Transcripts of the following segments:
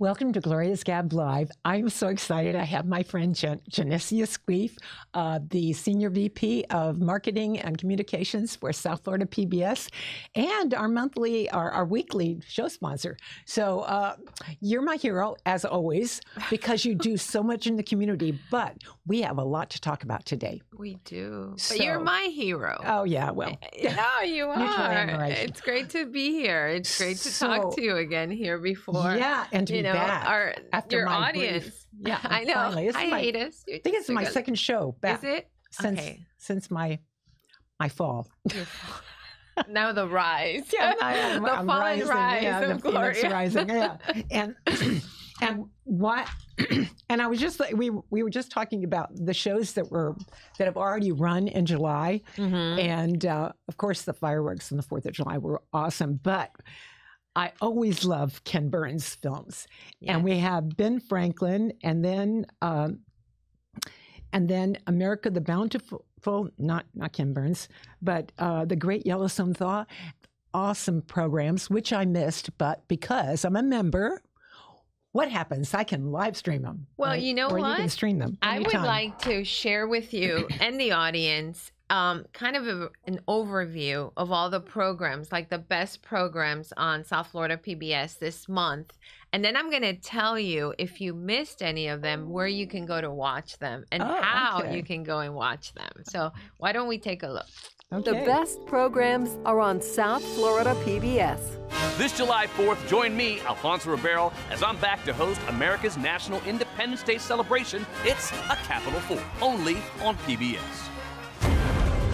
Welcome to Gloria's Gab Live. I'm so excited. I have my friend Jan- Jeneissy Azcuy, uh, the Senior VP of Marketing and Communications for South Florida PBS, and our monthly, our, our weekly show sponsor. So uh, you're my hero, as always, because you do so much in the community, but we have a lot to talk about today. We do. So- but you're my hero. Oh, yeah, well. No, you are. It's great to be here. It's great to So- talk to you again here before. yeah, and to know, back our after your my audience. brief- Yeah, I know. finally. This is Hi, my- Hadis. I think it's my second show back Is it? since Okay. since my my fall. now the rise. Yeah, I the I'm falling rising. rise yeah, of the Gloria. rising. Yeah, and and what? And I was just like we we were just talking about the shows that were that have already run in July, Mhm. and uh, of course the fireworks on the Fourth of July were awesome, but. I always love Ken Burns films, Yeah. and we have Ben Franklin, and then um, and then America the Bountiful, not not Ken Burns, but uh, the Great Yellowstone Thaw. Awesome programs, which I missed, but because I'm a member, what happens? I can live stream them. Well, you know or you what? can stream them. I would like to share with you and the audience um, kind of a, an overview of all the programs, like the best programs on South Florida PBS this month. And then I'm going to tell you if you missed any of them, where you can go to watch them and Oh, how okay. you can go and watch them. So, why don't we take a look? Okay. The best programs are on South Florida PBS. This July 4th, join me, Alfonso Ribeiro, as I'm back to host America's National Independence Day celebration. It's a Capitol Fourth, only on PBS.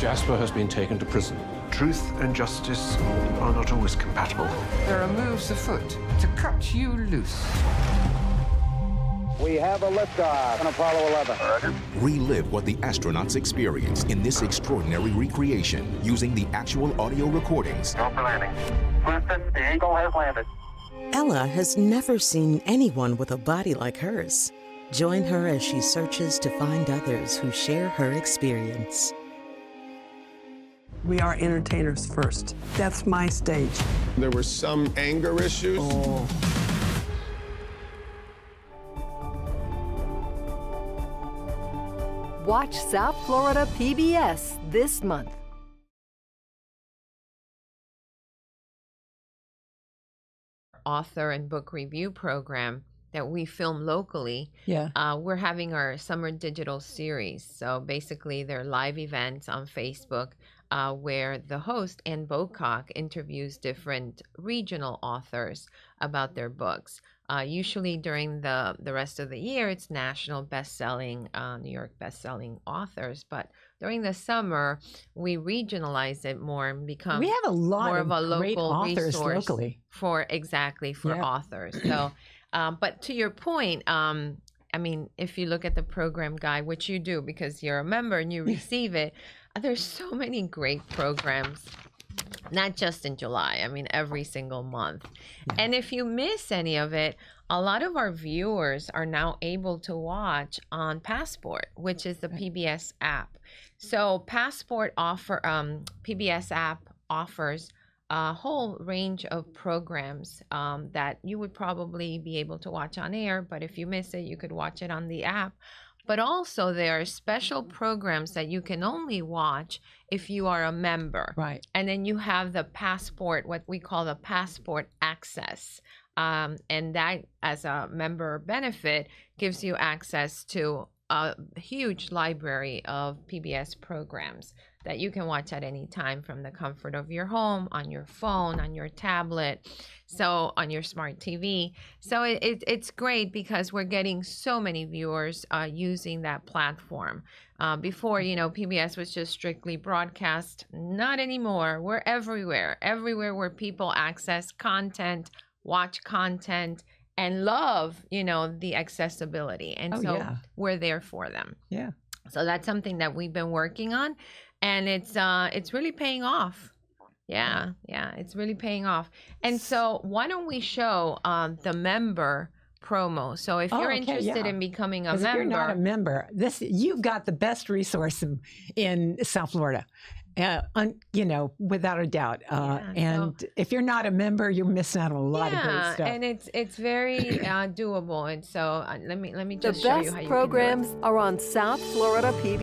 Jasper has been taken to prison. Truth and justice are not always compatible. There are moves afoot to cut you loose. We have a liftoff on Apollo 11. Relive what the astronauts experienced in this extraordinary recreation using the actual audio recordings. Go for landing. Houston, the Eagle has landed. Ella has never seen anyone with a body like hers. Join her as she searches to find others who share her experience. We are entertainers first. That's my stage. There were some anger issues. Watch South Florida PBS this month. Author and book review program that we film locally. Yeah. Uh, we're having our summer digital series. So basically, they're live events on Facebook uh, where the host, Ann Bocock, interviews different regional authors about their books. Uh, usually during the, the rest of the year, it's national best-selling, uh, New York best-selling authors. But during the summer, we regionalize it more and become we have a lot more of, of a local authors resource locally. for exactly for Yeah. authors. So, um, but to your point, um, I mean, if you look at the program guide, which you do because you're a member and you receive it, there's so many great programs. Not just in July, I mean, every single month. And if you miss any of it, a lot of our viewers are now able to watch on Passport, which is the PBS app. So Passport offer um, PBS app offers a whole range of programs um, that you would probably be able to watch on air. But if you miss it, you could watch it on the app. But also, there are special programs that you can only watch if you are a member. Right. And then you have the passport, what we call the passport access. Um, and that, as a member benefit, gives you access to a huge library of PBS programs that you can watch at any time from the comfort of your home, on your phone, on your tablet, so on your smart TV. So it, it, it's great because we're getting so many viewers uh, using that platform. Uh, before, you know, PBS was just strictly broadcast. Not anymore. We're everywhere, everywhere where people access content, watch content, and love, you know, the accessibility. And Oh, so yeah. we're there for them. Yeah. So that's something that we've been working on, and it's uh, it's really paying off. Yeah, yeah, it's really paying off. And so why don't we show um, the member promo? So if Oh, you're okay, interested yeah. in becoming a member, If you're not a member, this you've got the best resource in, in South Florida, Uh, un, you know, without a doubt. Uh, and if you're not a member, you're missing out on a lot of great Yeah, stuff. and it's it's very uh, doable. And so uh, let me let me The just show you best how you programs can do it. are on South Florida PBS.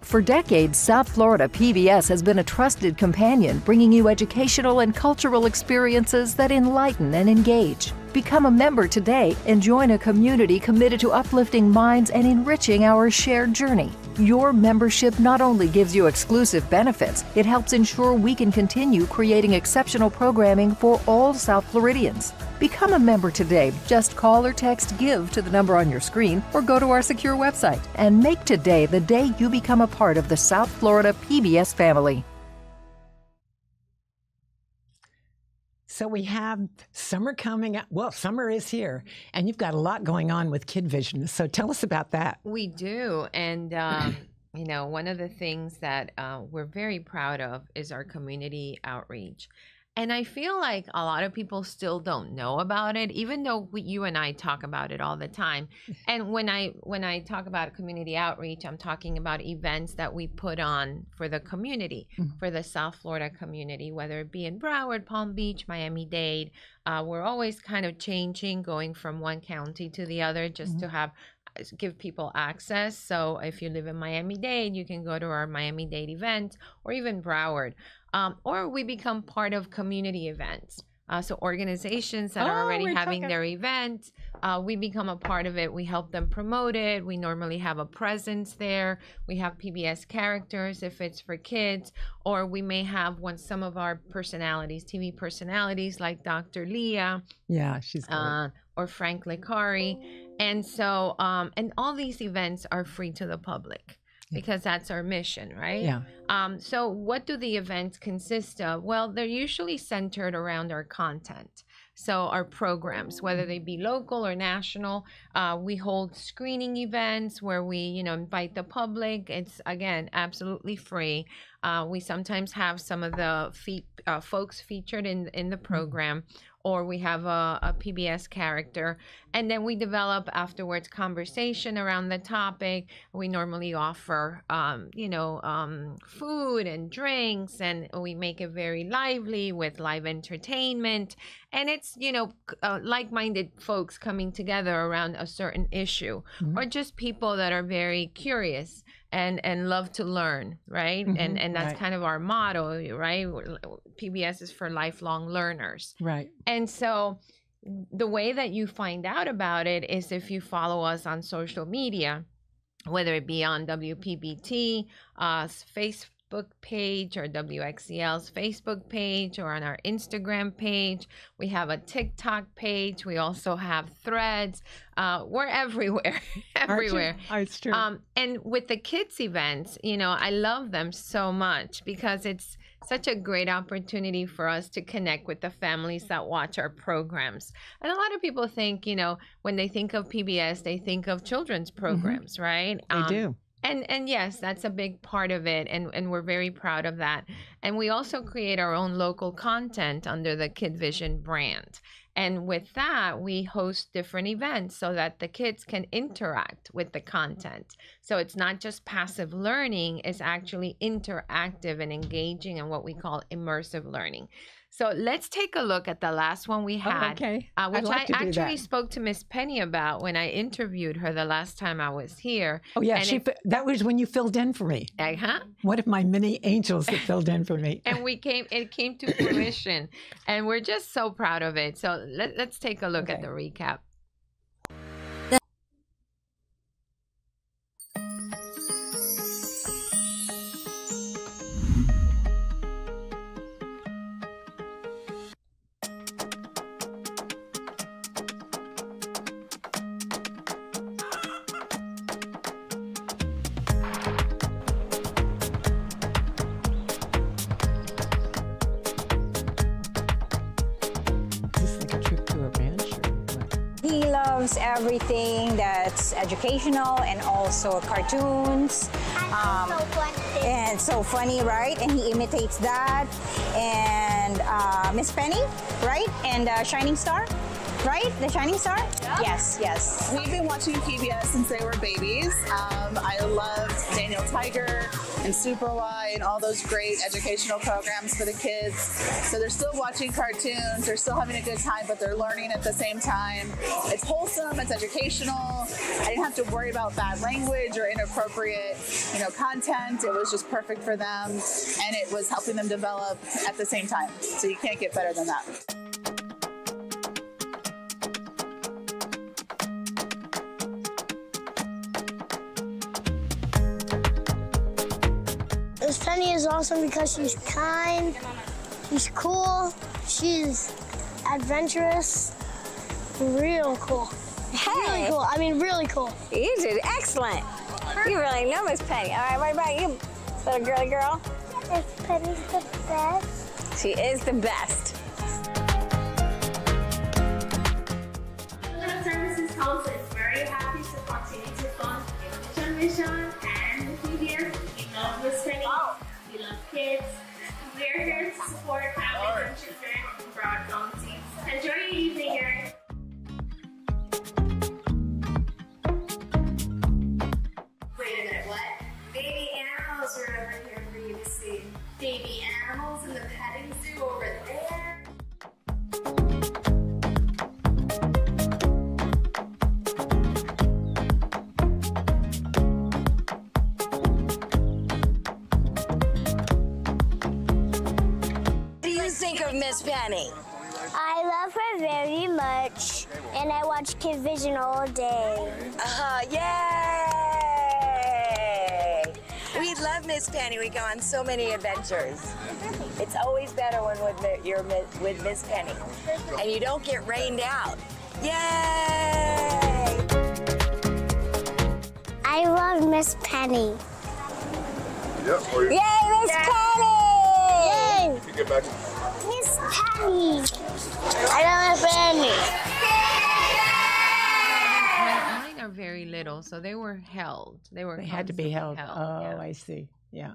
For decades, South Florida PBS has been a trusted companion, bringing you educational and cultural experiences that enlighten and engage. Become a member today and join a community committed to uplifting minds and enriching our shared journey. Your membership not only gives you exclusive benefits, it helps ensure we can continue creating exceptional programming for all South Floridians. Become a member today. Just call or text GIVE to the number on your screen or go to our secure website and make today the day you become a part of the South Florida PBS family. So we have summer coming up. Well, summer is here, and you've got a lot going on with Kid Vision. So tell us about that. We do, and um, you know, one of the things that uh, we're very proud of is our community outreach. And I feel like a lot of people still don't know about it, even though we, you and I talk about it all the time. And when I when I talk about community outreach, I'm talking about events that we put on for the community, Mhm. for the South Florida community, whether it be in Broward, Palm Beach, Miami Dade. Uh, we're always kind of changing, going from one county to the other, just Mhm. to have give people access. So if you live in Miami Dade, you can go to our Miami Dade event or even Broward. Um, or we become part of community events. Uh, so organizations that are Oh, already having talking- their event, uh, we become a part of it. We help them promote it. We normally have a presence there. We have PBS characters if it's for kids, or we may have one some of our personalities, TV personalities like Dr. Leah Yeah, she's great. uh, or Frank Licari. And so, um, and all these events are free to the public because that's our mission, right? Yeah. Um, so, what do the events consist of? Well, they're usually centered around our content. So, our programs, whether they be local or national, uh, we hold screening events where we, you know, invite the public. It's again absolutely free. Uh, we sometimes have some of the fe- uh, folks featured in in the program, or we have a, a PBS character, and then we develop afterwards conversation around the topic. We normally offer, um, you know, um, food and drinks, and we make it very lively with live entertainment. And it's, you know, uh, like minded folks coming together around a certain issue, or just people that are very curious and and love to learn right Mhm, and and that's right. kind of our motto right pbs is for lifelong learners Right. and so the way that you find out about it is if you follow us on social media, whether it be on WPBT, uh, Facebook page, or WXEL's Facebook page, or on our Instagram page. We have a TikTok page. We also have threads. Uh, we're everywhere, everywhere. Oh, it's true. Um, and with the kids events, you know, I love them so much because it's such a great opportunity for us to connect with the families that watch our programs. And a lot of people think, you know, when they think of PBS, they think of children's programs, right? Mm-hmm. they Um, do. And and yes that's a big part of it and and we're very proud of that. And we also create our own local content under the kid vision brand and with that we host different events so that the kids can interact with the content so it's not just passive learning it's actually interactive and engaging and what we call immersive learning so let's take a look at the last one we Oh, had okay. uh, which like I actually spoke to Miss Penny about when I interviewed her the last time I was here. Oh yeah, And she. fi- that was when you filled in for me. uh-huh. One of my many angels that filled in for me. and we came it came to fruition and we're just so proud of it so let, let's take a look at the recap He loves everything that's educational and also cartoons. Um, and so funny, right? And he imitates that. And uh, Miss Penny, right? And uh, Shining Star, right? The Shining Star. Yes, yes. We've been watching PBS since they were babies. Um, I love Daniel Tiger and Super Why and all those great educational programs for the kids. So they're still watching cartoons, they're still having a good time, but they're learning at the same time. It's wholesome, it's educational. I didn't have to worry about bad language or inappropriate, you know, content. It was just perfect for them, and it was helping them develop at the same time. So you can't get better than that. Is awesome because she's kind, she's cool, she's adventurous, real cool. Really cool. I mean, really cool. You did excellent. You really know Miss Penny. All right, what about you, little girly girl? Miss Penny's the best. She is the best. Of I love her very much, and I watch Kid Vision all day. Uh-huh, yay! We love Miss Penny. We go on so many adventures. It's always better when with, you're with Miss Penny. And you don't get rained out. Yay! I love Miss Penny. Yep. Yay, Miss Penny! Yay! You get back. Miss Penny! I love Miss Penny. Mine are very little, so they were held. They were They had to be held. constantly Oh, yeah. I see. Yeah.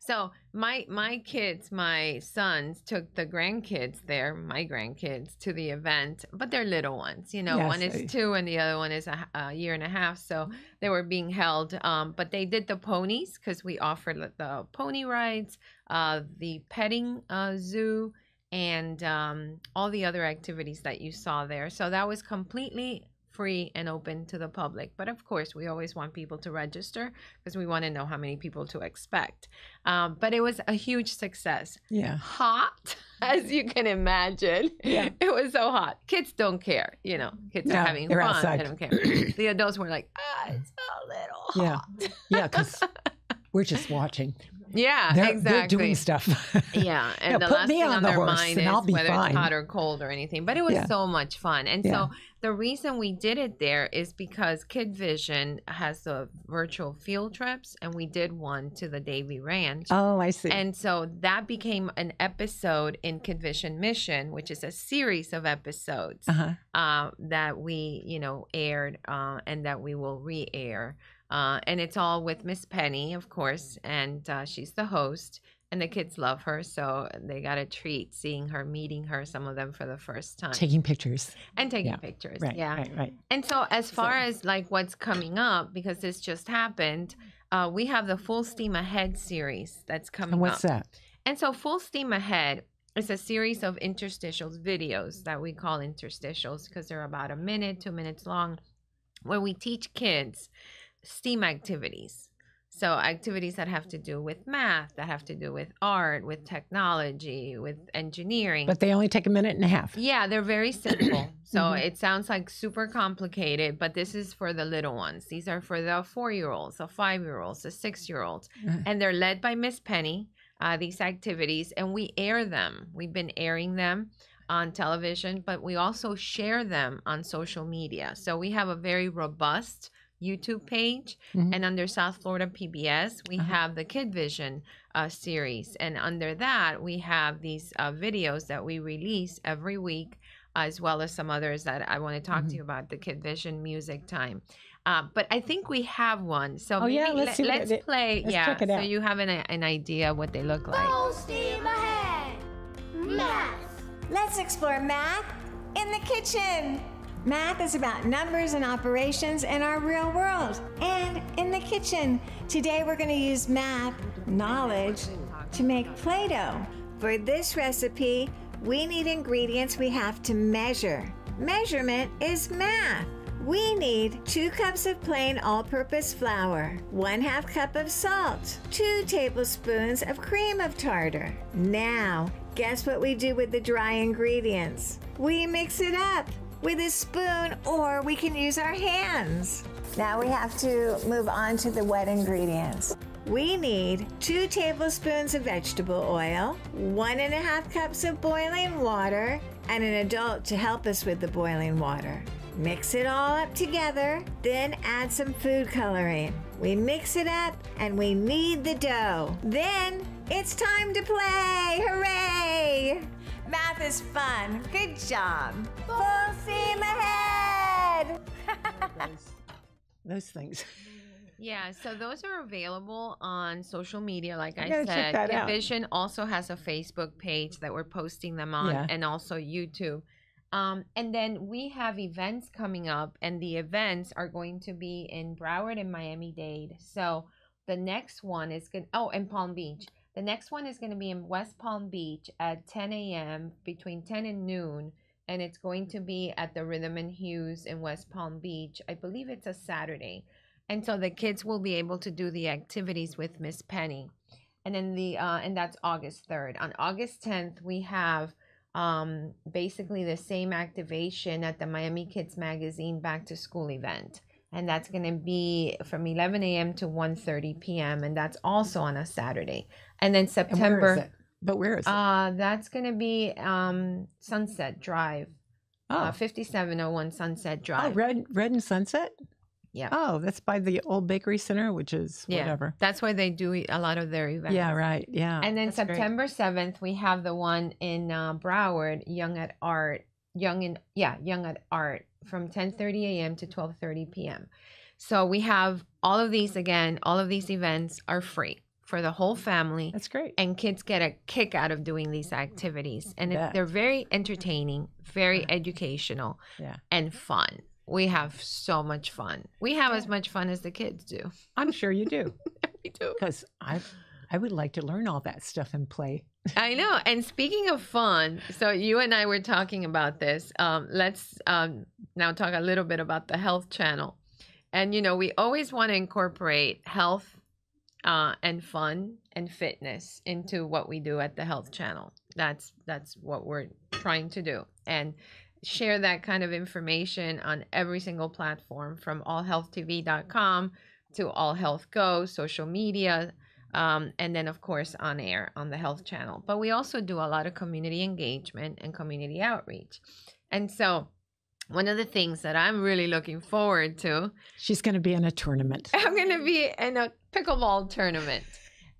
So my my kids, my sons took the grandkids there, my grandkids, to the event, but they're little ones. You know, Yes, one is I- two and the other one is a year and a half. So they were being held. Um, but they did the ponies because we offered the- the pony rides, uh, the petting uh, zoo, and um, all the other activities that you saw there. So that was completely free and open to the public. But of course, we always want people to register because we want to know how many people to expect. Um, but it was a huge success. Yeah. Hot, as you can imagine. Yeah. It was so hot. Kids don't care. You know, kids No, are having fun. outside. They don't care. the adults were like, ah, it's a little hot. Yeah. Yeah, because we're just watching. Yeah, They're, exactly. they're doing stuff. Yeah, and Yeah, the put last me thing on on the their mind and is whether fine. it's hot or cold or anything. But it was Yeah. so much fun, and Yeah. so the reason we did it there is because Kid Vision has the virtual field trips, and we did one to the Davy Ranch. Oh, I see. And so that became an episode in Kid Vision Mission, which is a series of episodes Uh-huh. uh, that we, you know, aired uh, and that we will re-air. Uh, and it's all with Miss Penny, of course, and uh, she's the host. And the kids love her, so they got a treat seeing her, meeting her, some of them for the first time, Taking pictures. and taking Yeah. pictures. Right, yeah, right, right. and so, as far as like what's coming up, because this just happened, uh, we have the Full Steam Ahead series that's coming And what's up. that? And so, Full Steam Ahead is a series of interstitials videos that we call interstitials because they're about a minute, two minutes long, where we teach kids STEAM activities. So, activities that have to do with math, that have to do with art, with technology, with engineering. But they only take a minute and a half. Yeah, they're very simple. So Mhm. it sounds like super complicated, but this is for the little ones. These are for the four year olds, the five year olds, the six year olds. Mhm. And they're led by Miss Penny, uh, these activities, and we air them. We've been airing them on television, but we also share them on social media. So we have a very robust YouTube page, Mhm. and under South Florida PBS, we Uh-huh. have the Kid Vision uh, series, and under that, we have these uh, videos that we release every week, as well as some others that I want to talk to Mhm. you about. The Kid Vision Music Time. Uh, but I think we have one, so Oh, yeah, let's see let's it- play. let's yeah, check it so you have an, an idea what they look like. Full steam ahead. Math. Let's explore math in the kitchen. Math is about numbers and operations in our real world and in the kitchen. Today we're going to use math, knowledge, to make Play Doh. For this recipe, we need ingredients we have to measure. Measurement is math. We need two cups of plain all purpose flour, one half cup of salt, two tablespoons of cream of tartar. Now, guess what we do with the dry ingredients? We mix it up with a spoon or we can use our hands. Now we have to move on to the wet ingredients. We need two tablespoons of vegetable oil, one and a half cups of boiling water, and an adult to help us with the boiling water. Mix it all up together, then add some food coloring. We mix it up and we knead the dough. Then it's time to play! Hooray! Math is fun. Good job. Full steam ahead! Those things. Yeah, so those are available on social media, like I I, gotta check said. that out. Kid Vision also has a Facebook page that we're posting them on, Yeah. and also YouTube. Um, and then we have events coming up, and the events are going to be in Broward and Miami Dade. So the next one is going. Oh, and Palm Beach. The next one is going to be in West Palm Beach at 10 a.m. between 10 and noon, and it's going to be at the Rhythm and Hughes in West Palm Beach. I believe it's a Saturday. And so the kids will be able to do the activities with Miss Penny. And then the uh, and that's August 3rd. On August 10th, we have um, basically the same activation at the Miami Kids Magazine back to school event. And that's going to be from 11 a.m. to 1:30 p.m. and that's also on a Saturday. And then September where is it? But where is it? uh, that's going to be um, Sunset Drive. Uh, Oh. 5701 Sunset oh, Drive. Red Red and Sunset. Yeah. Oh, that's by the old bakery center, which is Yeah, whatever. That's why they do a lot of their events. Yeah, right. Yeah. And then that's great. September 7th, we have the one in uh, Broward, Young at Art, Young in yeah, Young at Art from 10:30 a.m. to 12:30 p.m. So we have all of these again, all of these events are free for the whole family. That's great. And kids get a kick out of doing these activities. And it, they're very entertaining, very educational, Yeah. and fun. We have so much fun. We have as much fun as the kids do. I'm sure you do. we do. Because I I would like to learn all that stuff and play. I know. And speaking of fun, so you and I were talking about this. Um, let's um, now talk a little bit about the Health Channel. And, you know, we always want to incorporate health uh, and fun and fitness into what we do at the Health Channel. That's that's what we're trying to do. And share that kind of information on every single platform from allhealthtv.com to All Health Go, social media, um, and then of course on air on the health channel but we also do a lot of community engagement and community outreach and so one of the things that i'm really looking forward to She's going to be in a tournament. i'm going to be in a pickleball tournament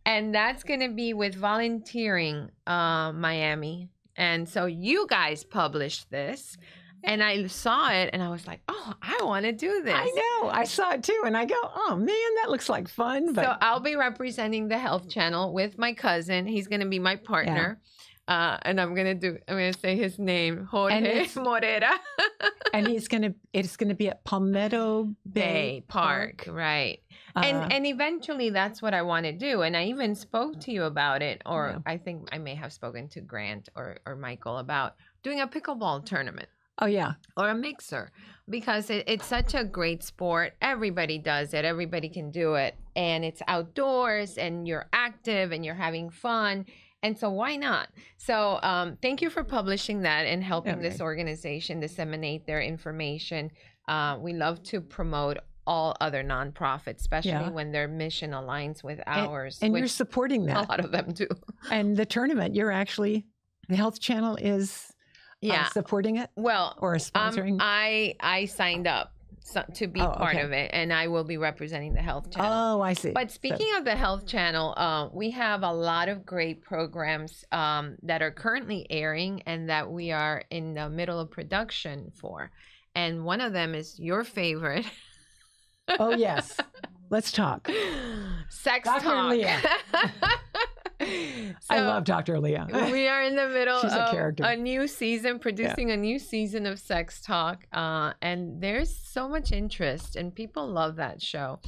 and that's going to be with volunteering uh, miami and so you guys published this and i saw it and i was like oh i want to do this I know. I saw it too, and I go, "Oh man, that looks like fun." But so I'll be representing the Health Channel with my cousin. He's going to be my partner. Uh, and I'm gonna do. I'm gonna say his name, Jorge it's- Morera and he's going to it's going to be at Palmetto Bay, Bay Park, right? and Uh, and eventually, that's what I want to do. And I even spoke to you about it, or Yeah. I think I may have spoken to Grant or or Michael about doing a pickleball tournament. Oh yeah, or a mixer because it, it's such a great sport. Everybody does it, everybody can do it. And it's outdoors and you're active and you're having fun. And so why not? So um, thank you for publishing that and helping this organization disseminate their information. Uh, we love to promote all other nonprofits, especially Yeah. when their mission aligns with And- ours. and, you're supporting supporting a lot of them do. And the tournament, you're actually the Health Channel is uh, Yeah. supporting it Well, or Um, sponsoring. I I signed up so, to be Oh, part okay. of it, and I will be representing the Health Channel. oh, I see. But So- speaking of the Health Channel, uh, we have a lot of great programs um, that are currently airing and that we are in the middle of production for. And one of them is your favorite, oh yes, let's talk. Sex Dr. Talk. Leah. I love Dr. Leah. we are in the middle She's a of character. a new season, producing a new season of Sex Talk, uh, and there's so much interest, and people love that show.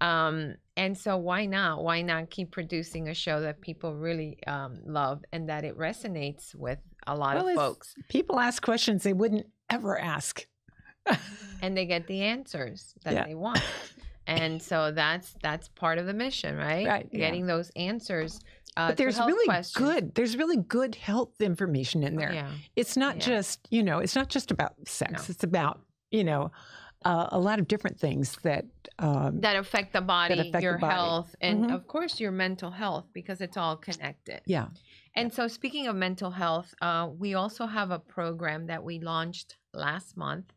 Um, and so why not? Why not keep producing a show that people really um, love and that it resonates with a lot Well, of folks, People ask questions they wouldn't ever ask. and they get the answers that Yeah. they want. And so that's that's part of the mission, right? Right, yeah. Getting those answers. Uh, but there's really questions. good there's really good health information in there Yeah. it's not Yeah. just you know it's not just about sex it's about you know uh, a lot of different things that um, that affect the body, affect the your body. health, and Mhm. of course your mental health because it's all connected. yeah And so, speaking of mental health, uh, we also have a program that we launched last month,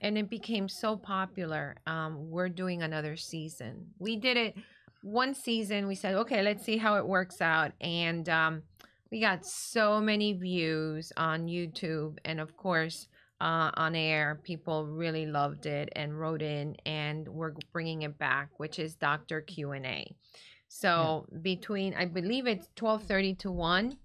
and it became so popular. Um, we're doing another season. We did it one season. We said, okay, let's see how it works out, and um, we got so many views on YouTube, and of course. Uh, on air, people really loved it and wrote in, and we're bringing it back, which is Doctor Q and A. So between I believe it's twelve thirty to one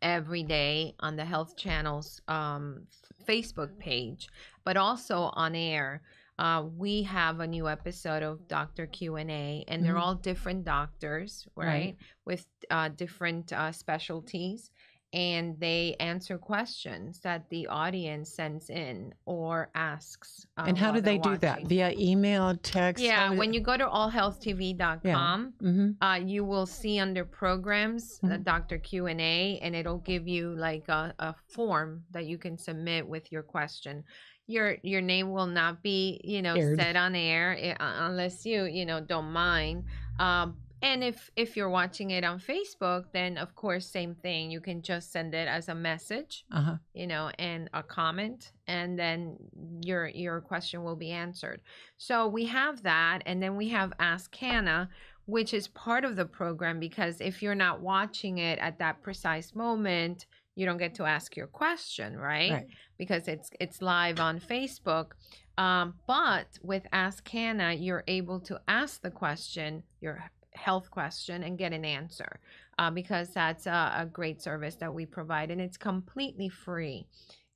every day on the Health Channel's um, Facebook page, but also on air. Uh, we have a new episode of Doctor Q and A, and they're Mhm. all different doctors, right, Right. with uh, different uh, specialties, and they answer questions that the audience sends in or asks. And how do they they're do that via email text Yeah, when they- you go to allhealthtv.com, Mhm. uh, you will see under programs uh, Mhm. Dr. Q and A, and it'll give you like a, a form that you can submit with your question. Your your name will not be you know Aired. said on air eh, unless you you know don't mind. Um, and if if you're watching it on Facebook, then of course same thing. You can just send it as a message uh-huh you know, and a comment, and then your your question will be answered. So we have that, and then we have Ask Hannah, which is part of the program because if you're not watching it at that precise moment, you don't get to ask your question, right? Right. Because it's it's live on Facebook. Um, but with Ask Hannah, you're able to ask the question, your health question, and get an answer uh, because that's a, a great service that we provide and it's completely free.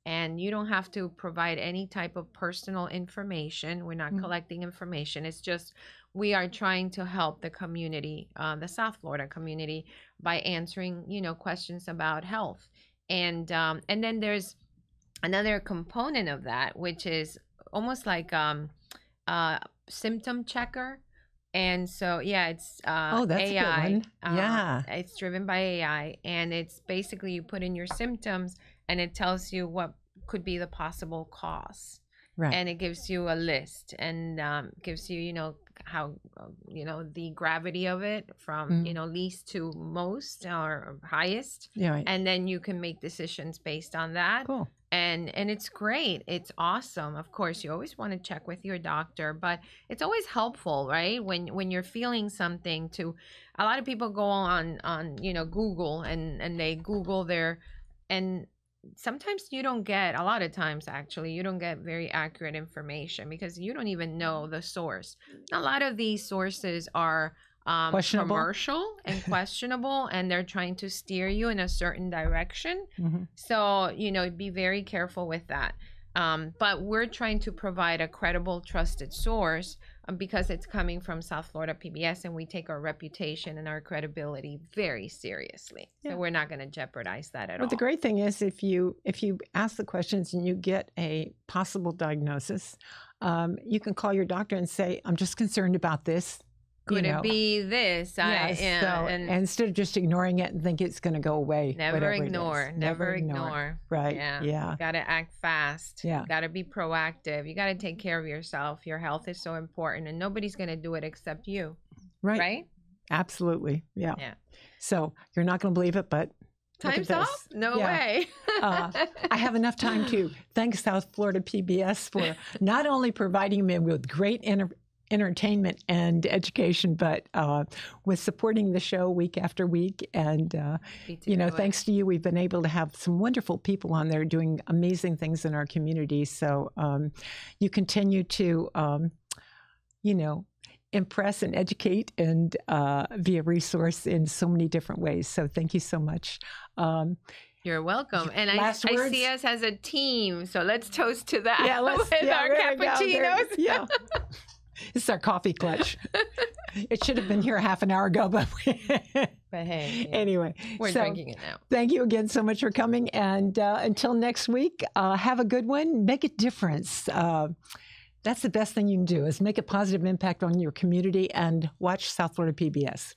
And you don't have to provide any type of personal information. We're not Mhm. collecting information. It's just we are trying to help the community, uh, the South Florida community, by answering, you know, questions about health. And um, and then there's another component of that, which is almost like um, uh, symptom checker. And so, yeah, it's uh, Oh, that's a good AI. one. uh, Yeah. it's driven by AI, and it's basically you put in your symptoms, and it tells you what could be the possible cause right and it gives you a list and um, gives you you know how uh, you know the gravity of it from Mhm. you know least to most or highest Yeah, right. and then you can make decisions based on that Cool. and and it's great it's awesome of course you always want to check with your doctor but it's always helpful right when when you're feeling something to a lot of people go on on you know google and and they google their and sometimes you don't get a lot of times actually you don't get very accurate information because you don't even know the source a lot of these sources are um, Questionable? commercial and questionable and they're trying to steer you in a certain direction Mhm. so you know be very careful with that um, but we're trying to provide a credible trusted source because it's coming from south florida pbs and we take our reputation and our credibility very seriously Yeah. so we're not going to jeopardize that at But all But the great thing is, if you if you ask the questions and you get a possible diagnosis, um, you can call your doctor and say, "I'm just concerned about this." You know. it be this I, Yes, yeah, so- and, and instead of just ignoring it and think it's going to go away. never ignore never ignore Right. yeah Yeah. got to act fast Yeah. got to be proactive you got to take care of yourself your health is so important and nobody's going to do it except you Right. right Absolutely. Yeah. Yeah. So you're not going to believe it, but time's up no Yeah. way uh, I have enough time to thank South Florida PBS for not only providing me with great enter- entertainment and education, but uh, with supporting the show week after week. And, uh, you know, thanks to you, we've been able to have some wonderful people on there doing amazing things in our community. So um, you continue to, um, you know, impress and educate and uh, be a resource in so many different ways. So thank you so much. Um, You're welcome. And I, I see us as a team. So let's toast to that Yeah, let's- with yeah, our. Cappuccinos. yeah. It's our coffee clutch. it should have been here half an hour ago, but But hey, yeah. anyway, we're so drinking it now. Thank you again so much for coming. And uh, until next week, uh, have a good one. Make a difference. Uh, that's the best thing you can do is make a positive impact on your community and watch South Florida PBS.